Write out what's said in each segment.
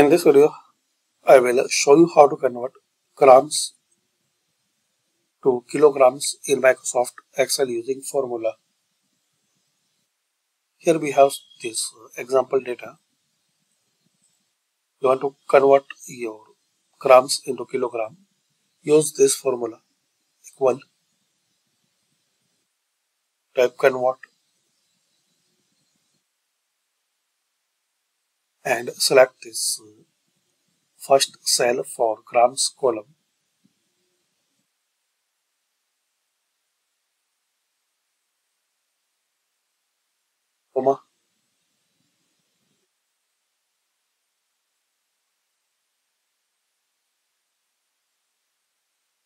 In this video, I will show you how to convert grams to kilograms in Microsoft Excel using formula. Here we have this example data. You want to convert your grams into kilogram. Use this formula equal type convert and select this uh, first cell for grams column. Comma.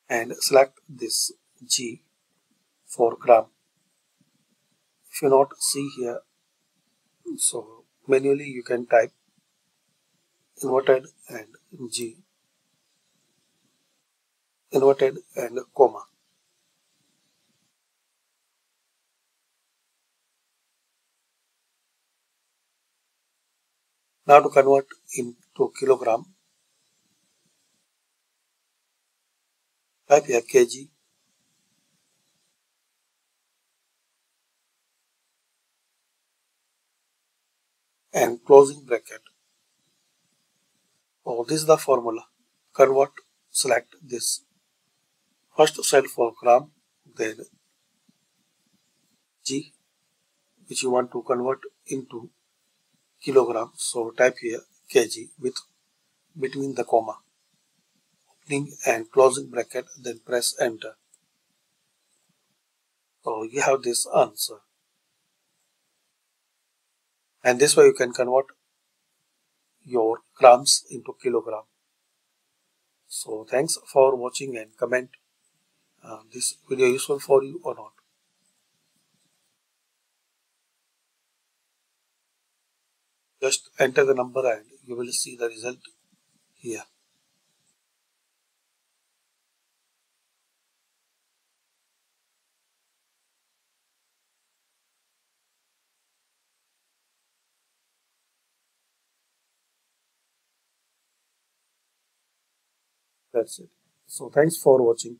And select this G for gram. If you not see here, so manually you can type inverted and G inverted and comma. Now to convert into kilogram, type here kg and closing bracket. Oh, this is the formula. Convert, select this. First cell for gram, then G, which you want to convert into kilogram. So type here kg with between the comma, opening and closing bracket, then press enter. So you have this answer and this way you can convert your grams into kilogram. So thanks for watching and comment uh, this video useful for you or not. Just enter the number and you will see the result here That's it. So thanks for watching.